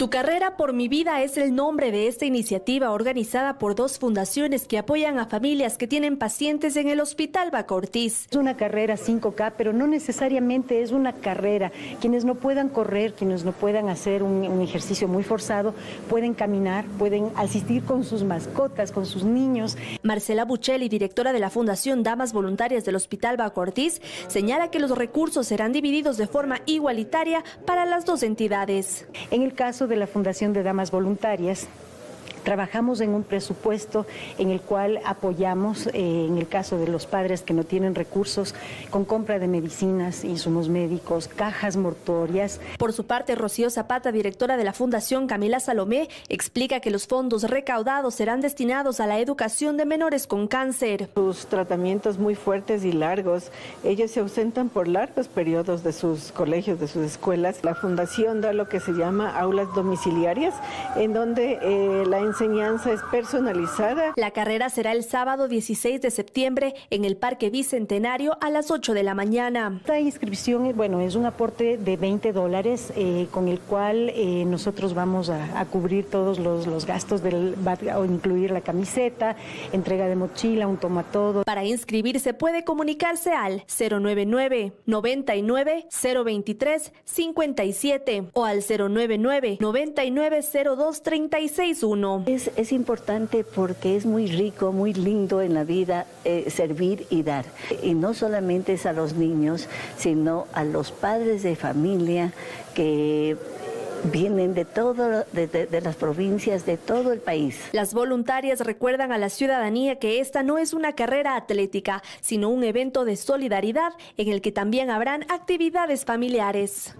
Tu carrera por mi vida es el nombre de esta iniciativa organizada por dos fundaciones que apoyan a familias que tienen pacientes en el Hospital Bacortiz. Es una carrera 5K, pero no necesariamente es una carrera. Quienes no puedan correr, quienes no puedan hacer un, un ejercicio muy forzado, pueden caminar, pueden asistir con sus mascotas, con sus niños. Marcela Buccelli, directora de la Fundación Damas Voluntarias del Hospital Bacortiz, señala que los recursos serán divididos de forma igualitaria para las dos entidades. En el caso de la Fundación de Damas Voluntarias, Trabajamos en un presupuesto en el cual apoyamos, eh, en el caso de los padres que no tienen recursos, con compra de medicinas, insumos médicos, cajas mortuorias. Por su parte, Rocío Zapata, directora de la Fundación Camila Salomé, explica que los fondos recaudados serán destinados a la educación de menores con cáncer. Sus tratamientos muy fuertes y largos, ellos se ausentan por largos periodos de sus colegios, de sus escuelas. La Fundación da lo que se llama aulas domiciliarias, en donde eh, la enseñanza es personalizada. La carrera será el sábado 16 de septiembre en el Parque Bicentenario a las 8 de la mañana. Esta inscripción, bueno, es un aporte de 20 dólares eh, con el cual eh, nosotros vamos a, a, cubrir todos los, los gastos del o incluir la camiseta, entrega de mochila, un toma todo. Para inscribirse puede comunicarse al 099 99 023 57 o al 099 99 02 361. Es, es, importante porque es muy rico, muy lindo en la vida eh, servir y dar. Y no solamente es a los niños, sino a los padres de familia que vienen de todo de, de, de, las provincias de todo el país. Las voluntarias recuerdan a la ciudadanía que esta no es una carrera atlética, sino un evento de solidaridad en el que también habrán actividades familiares.